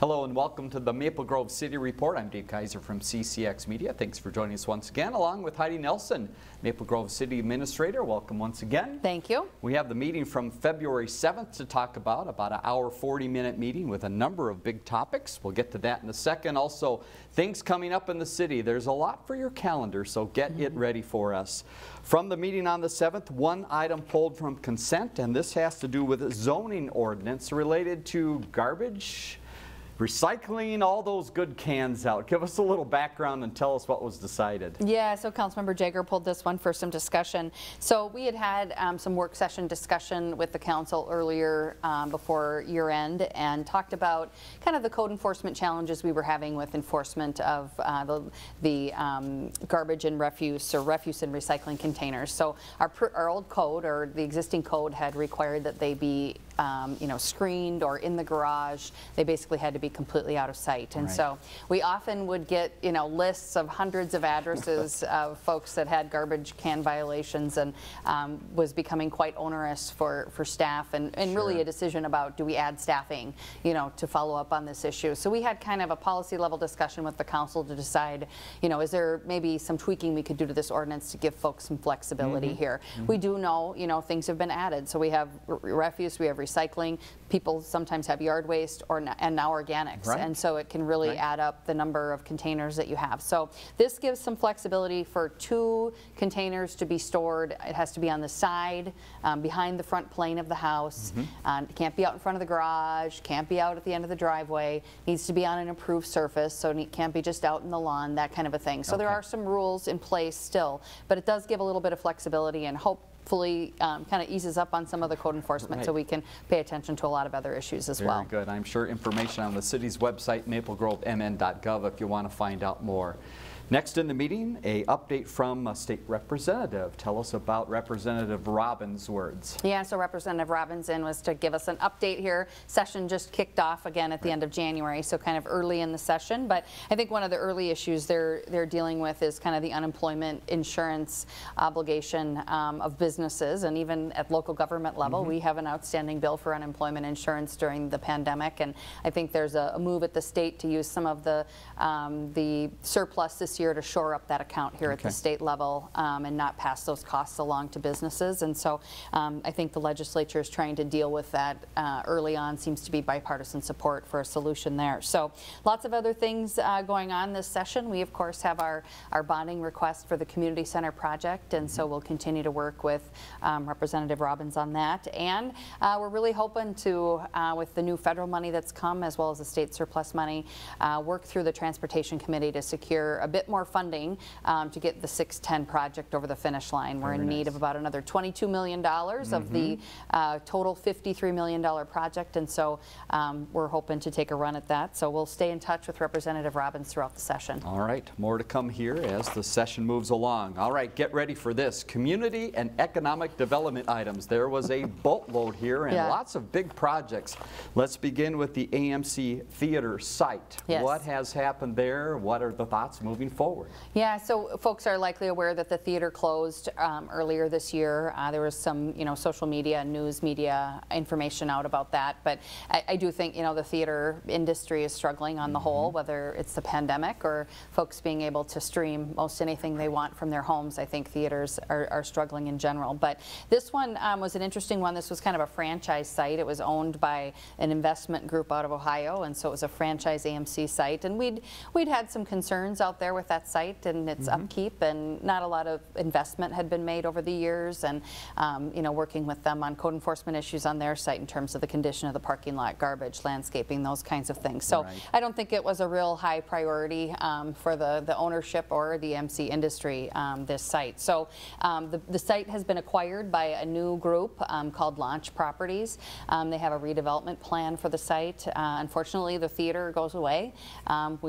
Hello and welcome to the Maple Grove City Report. I'm Dave Kaiser from CCX Media. Thanks for joining us once again, along with Heidi Nelson, Maple Grove City Administrator. Welcome once again. Thank you. We have the meeting from February 7th to talk about, about an hour 40 minute meeting with a number of big topics. We'll get to that in a second. Also, things coming up in the city. There's a lot for your calendar, so get mm -hmm. it ready for us. From the meeting on the 7th, one item pulled from consent, and this has to do with a zoning ordinance related to garbage recycling all those good cans out. Give us a little background and tell us what was decided. Yeah, so Councilmember Jager pulled this one for some discussion. So we had had um, some work session discussion with the council earlier um, before year end and talked about kind of the code enforcement challenges we were having with enforcement of uh, the, the um, garbage and refuse or refuse and recycling containers. So our, our old code or the existing code had required that they be um, you know, screened or in the garage. They basically had to be completely out of sight. And right. so we often would get, you know, lists of hundreds of addresses of folks that had garbage can violations and um, was becoming quite onerous for, for staff and, and sure. really a decision about do we add staffing, you know, to follow up on this issue. So we had kind of a policy level discussion with the council to decide, you know, is there maybe some tweaking we could do to this ordinance to give folks some flexibility mm -hmm. here. Mm -hmm. We do know, you know, things have been added. So we have refuse, we have recycling. People sometimes have yard waste or and now organics, right. and so it can really right. add up the number of containers that you have. So this gives some flexibility for two containers to be stored. It has to be on the side, um, behind the front plane of the house. Mm -hmm. it can't be out in front of the garage. Can't be out at the end of the driveway. Needs to be on an improved surface, so it can't be just out in the lawn. That kind of a thing. So okay. there are some rules in place still, but it does give a little bit of flexibility and hope hopefully um, kind of eases up on some of the code enforcement right. so we can pay attention to a lot of other issues as Very well. Very good. I'm sure information on the city's website, maplegrovemn.gov, if you want to find out more. Next in the meeting, a update from a state representative. Tell us about Representative Robbins' words. Yeah, so Representative Robinson was to give us an update here. Session just kicked off again at the end of January, so kind of early in the session. But I think one of the early issues they're they're dealing with is kind of the unemployment insurance obligation um, of businesses, and even at local government level, mm -hmm. we have an outstanding bill for unemployment insurance during the pandemic, and I think there's a, a move at the state to use some of the um, the surplus this year to shore up that account here okay. at the state level um, and not pass those costs along to businesses. And so um, I think the legislature is trying to deal with that uh, early on. Seems to be bipartisan support for a solution there. So lots of other things uh, going on this session. We of course have our, our bonding request for the community center project and so we'll continue to work with um, Representative Robbins on that. And uh, we're really hoping to, uh, with the new federal money that's come as well as the state surplus money, uh, work through the transportation committee to secure a bit bit more funding um, to get the 610 project over the finish line. We're Very in need of about another $22 million mm -hmm. of the mm-hmm. uh, total $53 million project, and so um, we're hoping to take a run at that. So we'll stay in touch with Representative Robbins throughout the session. All right, more to come here as the session moves along. All right, get ready for this. Community and economic development items. There was a boatload here and yeah. lots of big projects. Let's begin with the AMC Theater site. Yes. What has happened there? What are the thoughts moving forward? Yeah, so folks are likely aware that the theater closed um, earlier this year. Uh, there was some, you know, social media, news media information out about that. But I, I do think, you know, the theater industry is struggling on mm -hmm. the mm-hmm. whole, whether it's the pandemic or folks being able to stream most anything they want from their homes. I think theaters are, are struggling in general. But this one um, was an interesting one. This was kind of a franchise site. It was owned by an investment group out of Ohio, and so it was a franchise AMC site. And we'd we'd had some concerns out there with with that site and its mm -hmm. upkeep and not a lot of investment had been made over the years and um, you know working with them on code enforcement issues on their site in terms of the condition of the parking lot, garbage, landscaping, those kinds of things. So right. I don't think it was a real high priority um, for the, the ownership or the MC industry, um, this site. So um, the, the site has been acquired by a new group um, called Launch Properties. Um, they have a redevelopment plan for the site. Uh, unfortunately, the theater goes away.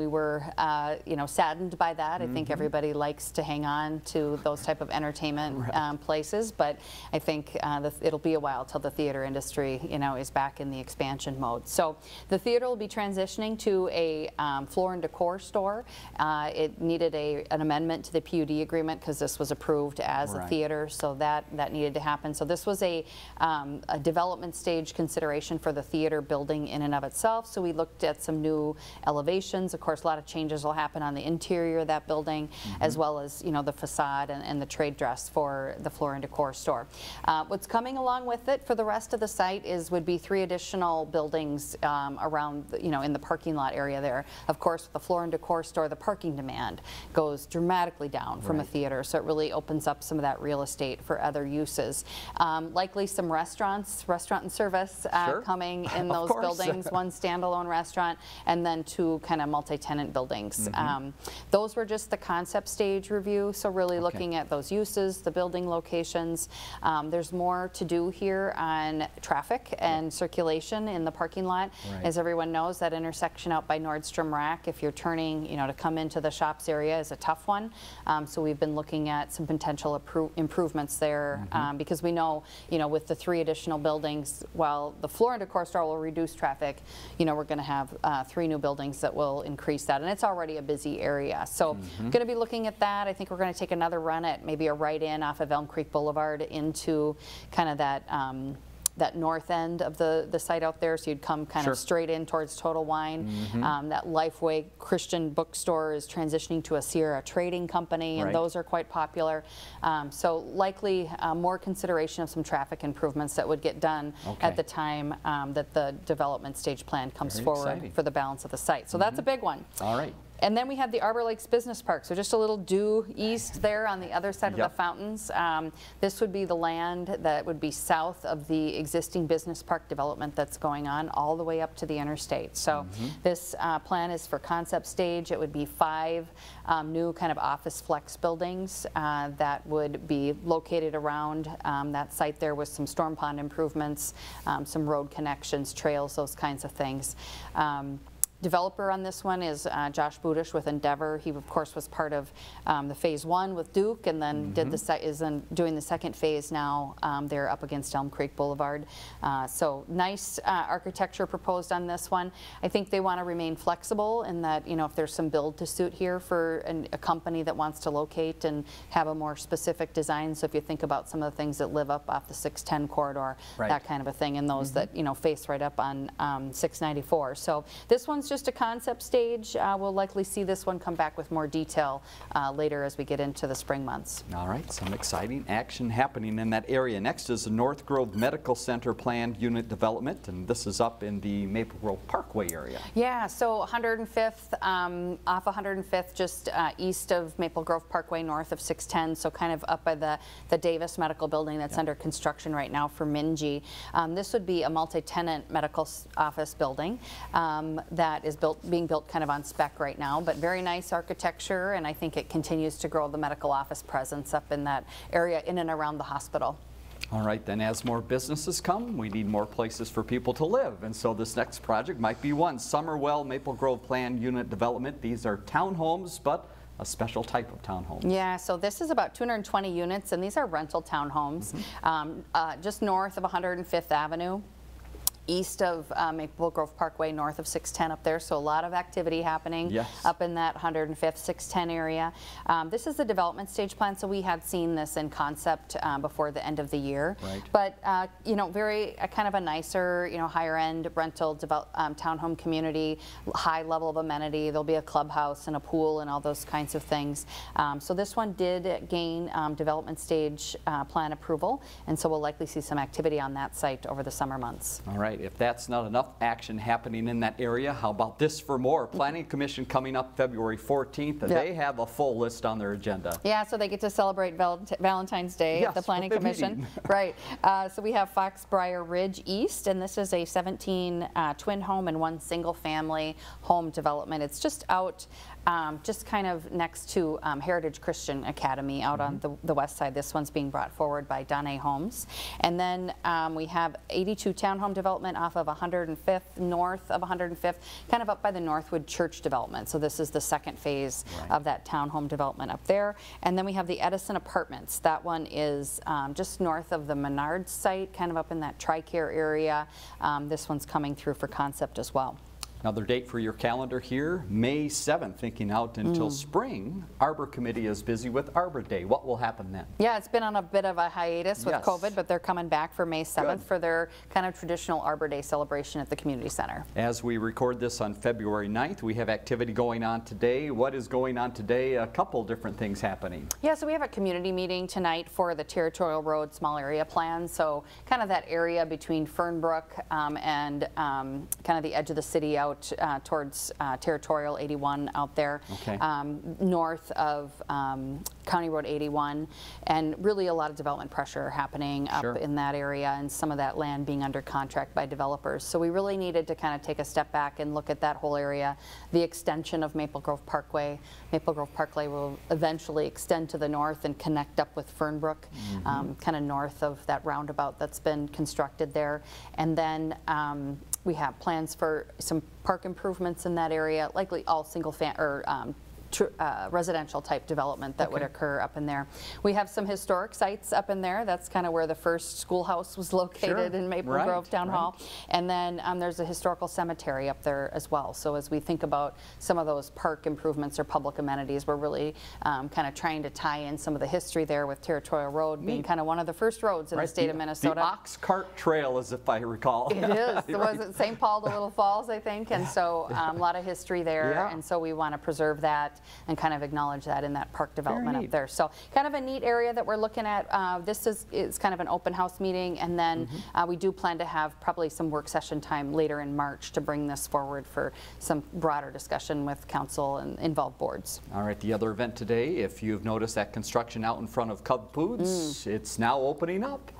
we were, uh, you know, saddened by by that. I think everybody likes to hang on to those type of entertainment um, places, but I think uh, the, it'll be a while till the theater industry, you know, is back in the expansion mode. So the theater will be transitioning to a um, floor and decor store. Uh, it needed a, an amendment to the PUD agreement because this was approved as a theater, so that that needed to happen. So this was a, um, a development stage consideration for the theater building in and of itself. So we looked at some new elevations. Of course, a lot of changes will happen on the interior of that building, as well as you know the facade and, and the trade dress for the floor and decor store. Uh, what's coming along with it for the rest of the site is would be three additional buildings um, around the- you know in the parking lot area there. Of course, the floor and decor store, the parking demand goes dramatically down from a theater, so it really opens up some of that real estate for other uses. Um, likely some restaurants, restaurant and service uh, Sure. coming in those course. buildings, one standalone restaurant, and then two kind of multi-tenant buildings. Mm-hmm. Um, those were just the concept stage review, so really Okay. looking at those uses, the building locations. Um, there's more to do here on traffic and circulation in the parking lot. Right. As everyone knows, that intersection out by Nordstrom Rack, if you're turning, you know, to come into the shops area is a tough one. Um, so we've been looking at some potential improvements there Mm-hmm. um, because we know, you know, with the three additional buildings, while the floor and decor store will reduce traffic, you know, we're going to have uh, three new buildings that will increase that, and it's already a busy area. So, Mm-hmm. going to be looking at that. I think we're going to take another run at maybe a right-in off of Elm Creek Boulevard into kind of that. Um, that north end of the, the site out there, so you'd come kind Sure. of straight in towards Total Wine. Um, that Lifeway Christian bookstore is transitioning to a Sierra Trading Company, and Right. those are quite popular. Um, so likely uh, more consideration of some traffic improvements that would get done Okay. at the time um, that the development stage plan comes Very forward exciting. for the balance of the site. So that's a big one. All right. And then we have the Arbor Lakes Business Park, so just a little due east there on the other side of the fountains. Um, This would be the land that would be south of the existing business park development that's going on, all the way up to the interstate. So Mm-hmm. this uh, plan is for concept stage. It would be five um, new kind of office flex buildings uh, that would be located around um, that site there with some storm pond improvements, um, some road connections, trails, those kinds of things. Developer on this one is uh, Josh Budish with Endeavor. He, of course, was part of um, the phase one with Duke, and then did the se- is in doing the second phase now. Um, they're up against Elm Creek Boulevard. Uh, so nice uh, architecture proposed on this one. I think they want to remain flexible in that you know if there's some build to suit here for an, a company that wants to locate and have a more specific design. So if you think about some of the things that live up off the 610 corridor, Right. that kind of a thing, and those that you know face right up on um, 694. So this one's just a concept stage. Uh, we'll likely see this one come back with more detail uh, later as we get into the spring months. All right, some exciting action happening in that area. Next is the North Grove Medical Center planned unit development, and this is up in the Maple Grove Parkway area. Yeah, so 105th, um, off 105th, just uh, east of Maple Grove Parkway, north of 610, so kind of up by the, the Davis Medical Building that's under construction right now for Minji. Um, this would be a multi-tenant medical office building um, that is built, being built kind of on spec right now, but very nice architecture, and I think it continues to grow the medical office presence up in that area in and around the hospital. All right, then as more businesses come, we need more places for people to live. And so this next project might be one. Summerwell Maple Grove planned unit development. These are townhomes, but a special type of townhome. Yeah, so this is about 220 units, and these are rental townhomes, Mm-hmm. um, uh, just north of 105th Avenue, east of uh, Maple Grove Parkway, north of 610 up there. So a lot of activity happening Yes. up in that 105th, 610 area. Um, this is the development stage plan, so we had seen this in concept um, before the end of the year. Right. But uh, you know, very uh, kind of a nicer, you know, higher end rental develop, um, townhome community, high level of amenity. There'll be a clubhouse and a pool and all those kinds of things. Um, so this one did gain um, development stage uh, plan approval, and so we'll likely see some activity on that site over the summer months. All right, if that's not enough action happening in that area, how about this for more? Planning Commission coming up February 14th, and Yeah. they have a full list on their agenda. Yeah, so they get to celebrate Val- Valentine's Day Yes, at the Planning Commission. right. Uh, so we have Foxbriar Ridge East, and this is a 17 uh, twin home and one single family home development. It's just out um, just kind of next to um, Heritage Christian Academy out on the, the west side. This one's being brought forward by Donnay Homes. And then um, we have 82 townhome development off of 105th, north of 105th, kind of up by the Northwood Church development. So this is the second phase Right. of that townhome development up there. And then we have the Edison Apartments. That one is um, just north of the Menard site, kind of up in that TRICARE area. Um, This one's coming through for concept as well. Another date for your calendar here, May 7th, thinking out until spring. Arbor Committee is busy with Arbor Day. What will happen then? Yeah, it's been on a bit of a hiatus with Yes. COVID, but they're coming back for May 7th Good. for their kind of traditional Arbor Day celebration at the community center. As we record this on February 9th, we have activity going on today. What is going on today? A couple different things happening. Yeah, so we have a community meeting tonight for the Territorial Road Small Area Plan. So kind of that area between Fernbrook um, and um, kind of the edge of the city out uh, towards uh, Territorial 81 out there. Okay. Um, north of um, County Road 81. And really a lot of development pressure happening up Sure. in that area and some of that land being under contract by developers. So we really needed to kind of take a step back and look at that whole area. The extension of Maple Grove Parkway. Maple Grove Parkway will eventually extend to the north and connect up with Fernbrook, um, kind of north of that roundabout that's been constructed there. And then um, we have plans for some park improvements in that area, likely all single fam, or um, uh, residential type development that would occur up in there. We have some historic sites up in there. That's kind of where the first schoolhouse was located Sure. in Maple Right, Grove Town right. Hall. And then um, there's a historical cemetery up there as well. So as we think about some of those park improvements or public amenities, we're really um, kind of trying to tie in some of the history there with Territorial Road being kind of one of the first roads in the Right, state of Minnesota. The. Ox Cart Trail, as if I recall. It is. It was at St. Paul to Little Falls, I think, and so um, a lot of history there. Yeah. And so we want to preserve that and kind of acknowledge that in that park development up there. So kind of a neat area that we're looking at. Uh, This is, is kind of an open house meeting, and then Mm-hmm. uh, we do plan to have probably some work session time later in March to bring this forward for some broader discussion with council and involved boards. All right, the other event today, if you've noticed that construction out in front of Cub Foods, Mm. it's now opening up.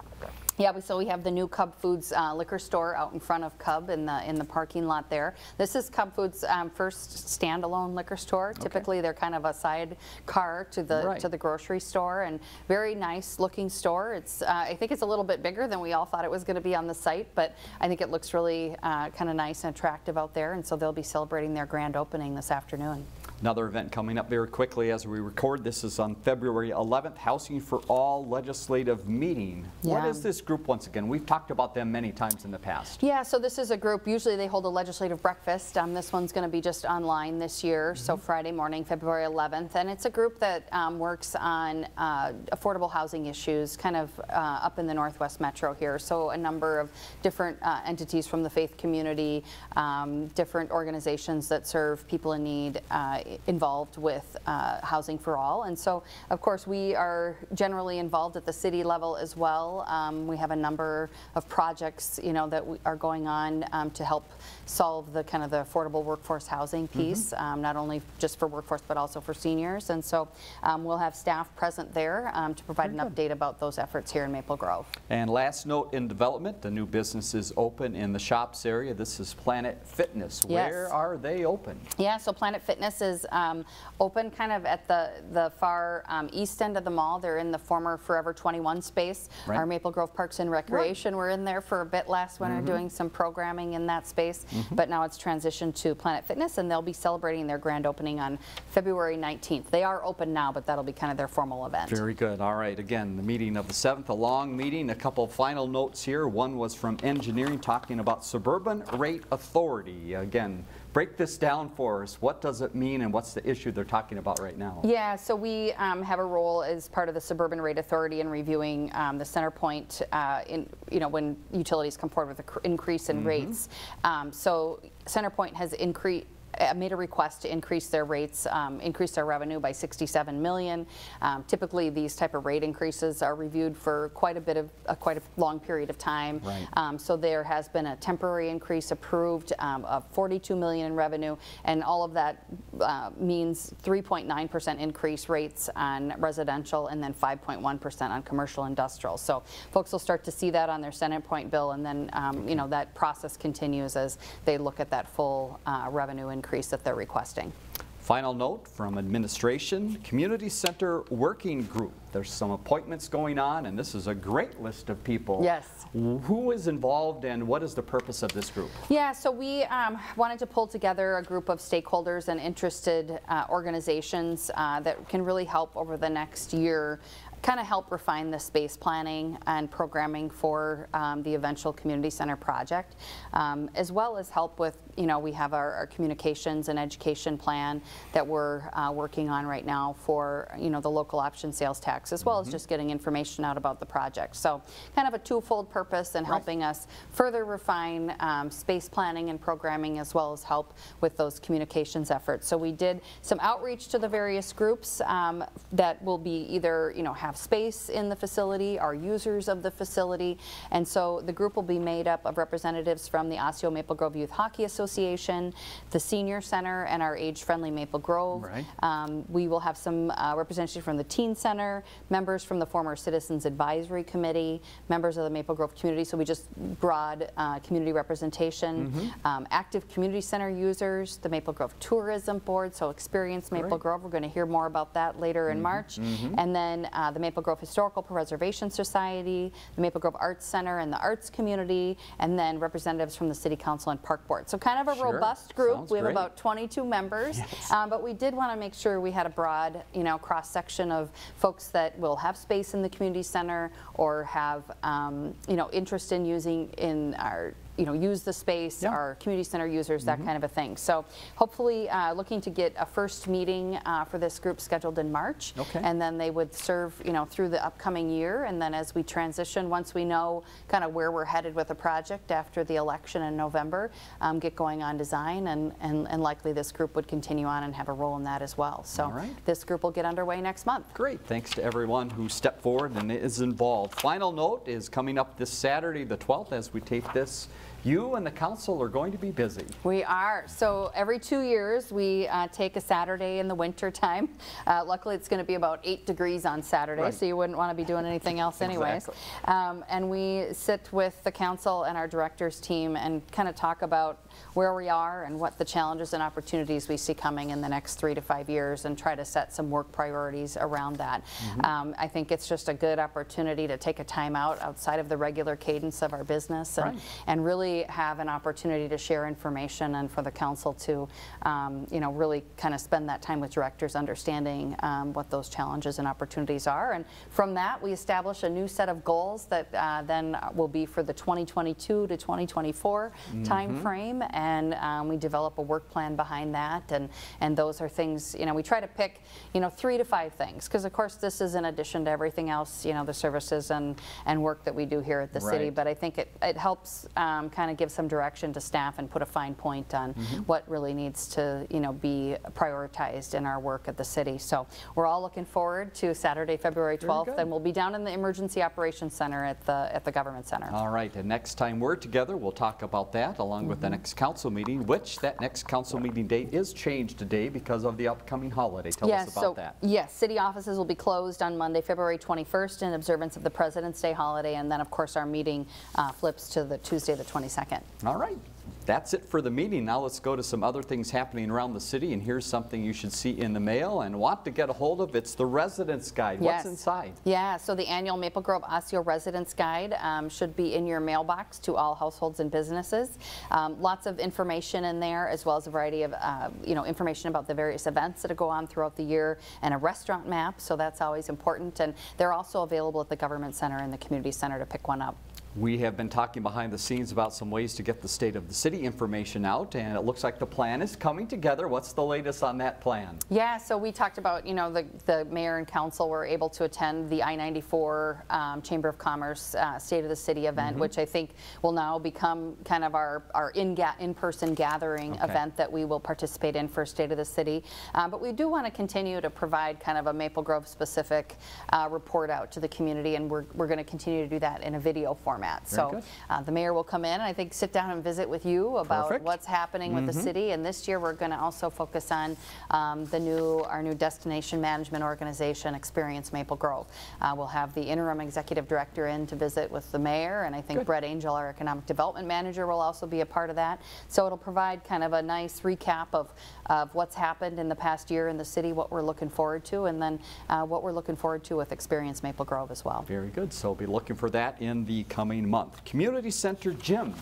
Yeah, we- so we have the new Cub Foods uh, liquor store out in front of Cub in the in the parking lot there. This is Cub Foods' um, first standalone liquor store. Typically, they're kind of a side car to the Right. to the grocery store, and very nice looking store. It's uh, I think it's a little bit bigger than we all thought it was going to be on the site, but I think it looks really uh, kind of nice and attractive out there. And so they'll be celebrating their grand opening this afternoon. Another event coming up very quickly as we record. This is on February 11th, Housing for All Legislative Meeting. What Yeah. is this group once again? We've talked about them many times in the past. Yeah, so this is a group, usually they hold a legislative breakfast. Um, This one's going to be just online this year, so Friday morning, February 11th. And it's a group that um, works on uh, affordable housing issues, kind of uh, up in the Northwest Metro here. So a number of different uh, entities from the faith community, um, different organizations that serve people in need uh, involved with uh, Housing for All. And so, of course, we are generally involved at the city level as well. Um, We have a number of projects, you know, that we- are going on um, to help solve the kind of the affordable workforce housing piece, um, not only just for workforce, but also for seniors. And so um, we'll have staff present there um, to provide an update about those efforts here in Maple Grove. And last note in development, the new business is open in the shops area. This is Planet Fitness. Yes. Where are they open? Yeah, so Planet Fitness is um, open kind of at the, the far um, east end of the mall. They're in the former Forever 21 space. Right. Our Maple Grove Parks and Recreation were in there for a bit last winter doing some programming in that space. But now it's transitioned to Planet Fitness and they'll be celebrating their grand opening on February 19th. They are open now, but that'll be kind of their formal event. Very good. All right. Again, the meeting of the 7th, a long meeting. A couple of final notes here. One was from engineering talking about suburban rate authority. Again, break this down for us. What does it mean and what's the issue they're talking about right now? Yeah, so we um, have a role as part of the Suburban Rate Authority in reviewing um, the CenterPoint uh, in, you know, when utilities come forward with an increase in rates. Um, So CenterPoint has increased, made a request to increase their rates, um, increase their revenue by 67 million. Um, Typically, these type of rate increases are reviewed for quite a bit of, a quite a long period of time. Right. Um, So there has been a temporary increase approved um, of 42 million in revenue, and all of that uh, means 3.9% increase rates on residential and then 5.1% on commercial industrial. So folks will start to see that on their CenterPoint bill, and then, um, you know, that process continues as they look at that full uh, revenue increase that they're requesting. Final note from administration, Community Center Working Group. There's some appointments going on, and this is a great list of people. Yes. Who is involved and what is the purpose of this group? Yeah, so we um, wanted to pull together a group of stakeholders and interested uh, organizations uh, that can really help over the next year kind of help refine the space planning and programming for um, the eventual community center project, um, as well as help with, you know, we have our, our communications and education plan that we're uh, working on right now for, you know, the local option sales tax, as well as just getting information out about the project. So kind of a twofold purpose in helping us further refine um, space planning and programming, as well as help with those communications efforts. So we did some outreach to the various groups um, that will be either, you know, have space in the facility, are users of the facility, and so the group will be made up of representatives from the Osseo Maple Grove Youth Hockey Association, the Senior Center, and our age-friendly Maple Grove. Right. Um, we will have some uh, representation from the Teen Center, members from the former Citizens Advisory Committee, members of the Maple Grove community, so we just broad uh, community representation, Mm-hmm. um, active community center users, the Maple Grove Tourism Board, so experience Maple Great. Grove. We're going to hear more about that later in March. And then uh, the Maple Grove Historical Preservation Society, the Maple Grove Arts Center and the arts community, and then representatives from the City Council and Park Board. So kind of a Sure. robust group. Sounds we have great. about 22 members, um, but we did want to make sure we had a broad, you know, cross section of folks that will have space in the community center or have, um, you know, interest in using in our you know, use the space, Yeah. our community center users, that kind of a thing. So hopefully uh, looking to get a first meeting uh, for this group scheduled in March. Okay. And then they would serve, you know, through the upcoming year. And then as we transition, once we know kind of where we're headed with the project after the election in November, um, get going on design and, and, and likely this group would continue on and have a role in that as well. So right. this group will get underway next month. Great, thanks to everyone who stepped forward and is involved. Final note is coming up this Saturday, the 12th, as we tape this. You and the council are going to be busy. We are. So every two years, we uh, take a Saturday in the winter time. Uh, luckily, it's going to be about eight degrees on Saturday, Right. so you wouldn't want to be doing anything else anyways. Exactly. Um, and we sit with the council and our directors team and kind of talk about where we are and what the challenges and opportunities we see coming in the next three to five years and try to set some work priorities around that. Mm-hmm. Um, I think it's just a good opportunity to take a time out outside of the regular cadence of our business and, Right. and really have an opportunity to share information and for the council to, um, you know, really kind of spend that time with directors understanding um, what those challenges and opportunities are. And from that, we establish a new set of goals that uh, then will be for the 2022 to 2024 time frame. And um, we develop a work plan behind that. And, and those are things, you know, we try to pick, you know, three to five things. Because, of course, this is in addition to everything else, you know, the services and, and work that we do here at the city. But I think it, it helps um, kind of give some direction to staff and put a fine point on Mm-hmm. what really needs to, you know, be prioritized in our work at the city. So we're all looking forward to Saturday, February 12th, and we'll be down in the Emergency Operations Center at the, at the Government Center. All right, and next time we're together, we'll talk about that along with the next council meeting, which that next council meeting date is changed today because of the upcoming holiday. Tell Yes, us about so, that. Yes, city offices will be closed on Monday, February 21st in observance of the President's Day holiday, and then, of course, our meeting uh, flips to the Tuesday, the 22nd. All right, that's it for the meeting. Now let's go to some other things happening around the city, and here's something you should see in the mail and want to get a hold of. It's the Residence Guide. What's inside? Yeah, so the annual Maple Grove Osseo Residence Guide um, should be in your mailbox to all households and businesses. Um, lots of information in there, as well as a variety of, uh, you know, information about the various events that go on throughout the year, and a restaurant map. So that's always important, and they're also available at the Government Center and the Community Center to pick one up. We have been talking behind the scenes about some ways to get the state of the city information out, and it looks like the plan is coming together. What's the latest on that plan? Yeah, so we talked about, you know, the, the mayor and council were able to attend the I-94 um, Chamber of Commerce uh, State of the City event, which I think will now become kind of our, our in in-person gathering Okay. event that we will participate in for State of the City. Um, But we do want to continue to provide kind of a Maple Grove-specific uh, report out to the community, and we're, we're going to continue to do that in a video format. Format. So uh, the mayor will come in and I think sit down and visit with you about Perfect. what's happening with the city. And this year we're going to also focus on um, the new our new destination management organization, Experience Maple Grove. Uh, we'll have the interim executive director in to visit with the mayor, and I think Good. Brett Angel, our economic development manager, will also be a part of that. So it'll provide kind of a nice recap of, of what's happened in the past year in the city, what we're looking forward to, and then uh, what we're looking forward to with Experience Maple Grove as well. Very good. So be looking for that in the coming month. Community Center Gym.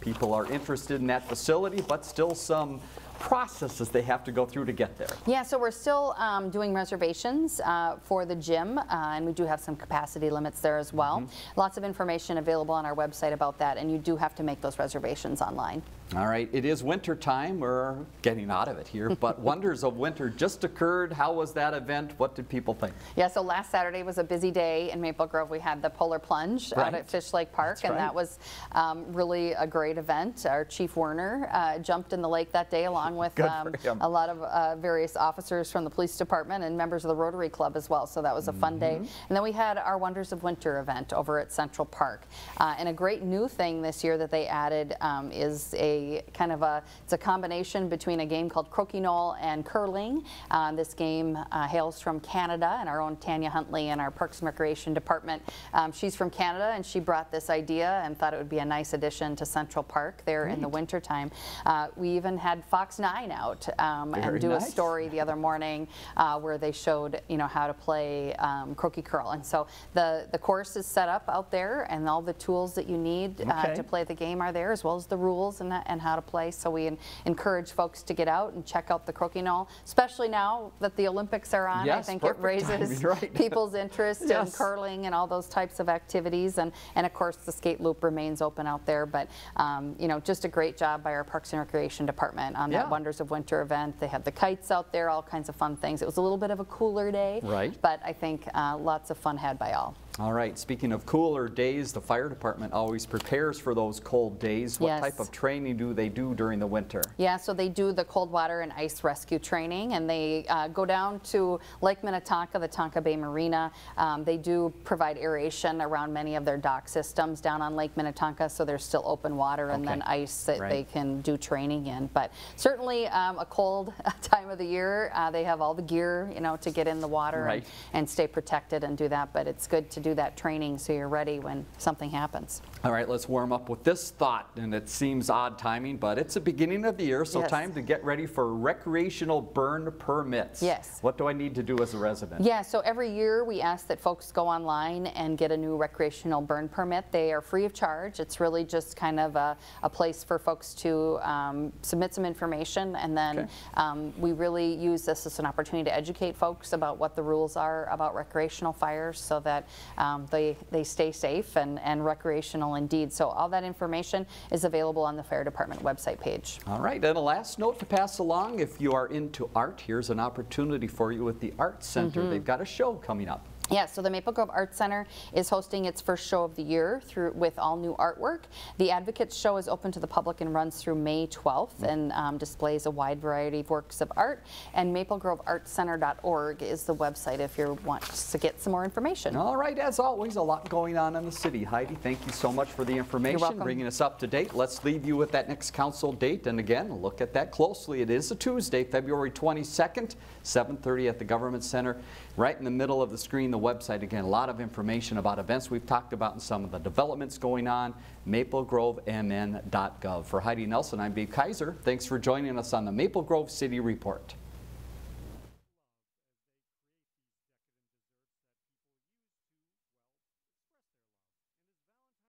People are interested in that facility, but still some processes they have to go through to get there. Yeah, so we're still um, doing reservations uh, for the gym, uh, and we do have some capacity limits there as well. Mm-hmm. Lots of information available on our website about that, and you do have to make those reservations online. All right, it is winter time. We're getting out of it here, but Wonders of Winter just occurred. How was that event? What did people think? Yeah, so last Saturday was a busy day in Maple Grove. We had the Polar Plunge out at Fish Lake Park, That's and right. that was um, really a great event. Our Chief Werner uh, jumped in the lake that day along with um, Good for him. a lot of uh, various officers from the police department and members of the Rotary Club as well. So that was a fun day. Mm-hmm. And then we had our Wonders of Winter event over at Central Park. Uh, and a great new thing this year that they added um, is a kind of a it's a combination between a game called Crokinole and curling. Uh, this game uh, hails from Canada, and our own Tanya Huntley in our Parks and Recreation Department. Um, she's from Canada, and she brought this idea and thought it would be a nice addition to Central Park there in the wintertime. Uh, we even had Fox 9 out um, and do nice. a story the other morning uh, where they showed you know how to play um, crokicurl and so the the course is set up out there and all the tools that you need uh, Okay. to play the game are there as well as the rules and, and how to play so we encourage folks to get out and check out the crokinole especially now that the Olympics are on I think it raises right. people's interest in curling and all those types of activities and and of course the skate loop remains open out there but um, you know just a great job by our Parks and Recreation Department on Yeah. that Wonders of Winter event. They had the kites out there, all kinds of fun things. It was a little bit of a cooler day, Right. but I think uh, lots of fun had by all. All right, speaking of cooler days, the fire department always prepares for those cold days. What Yes. type of training do they do during the winter? Yeah, so they do the cold water and ice rescue training, and they uh, go down to Lake Minnetonka, the Tonka Bay Marina. Um, they do provide aeration around many of their dock systems down on Lake Minnetonka, so there's still open water and then ice that Right. they can do training in. But certainly um, a cold time of the year, uh, they have all the gear, you know, to get in the water Right. and, and stay protected and do that. But it's good to do that training so you're ready when something happens. All right, let's warm up with this thought, and it seems odd timing, but it's the beginning of the year, so Yes. time to get ready for recreational burn permits. Yes. What do I need to do as a resident? Yeah, so every year we ask that folks go online and get a new recreational burn permit. They are free of charge. It's really just kind of a, a place for folks to um, submit some information and then Okay. um, we really use this as an opportunity to educate folks about what the rules are about recreational fires so that um, they, they stay safe and, and recreational indeed. So all that information is available on the fire department website page. All right, and a last note to pass along. If you are into art, here's an opportunity for you with the Art Center. Mm-hmm. They've got a show coming up. Yeah, so the Maple Grove Arts Center is hosting its first show of the year through with all new artwork. The Advocates Show is open to the public and runs through May 12th and um, displays a wide variety of works of art. And maplegroveartcenter.org is the website if you want to get some more information. All right, as always, a lot going on in the city. Heidi, thank you so much for the information, bringing us up to date. Let's leave you with that next council date. And again, look at that closely. It is a Tuesday, February 22nd, 7:30 at the Government Center. Right in the middle of the screen, the website. Again, a lot of information about events we've talked about and some of the developments going on. maplegrovemn.gov. For Heidi Nelson, I'm Dave Kaiser. Thanks for joining us on the Maple Grove City Report.